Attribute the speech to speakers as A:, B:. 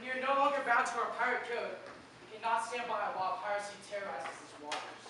A: When
B: you're no longer bound to our pirate code, you cannot stand by while piracy terrorizes
C: its
B: waters.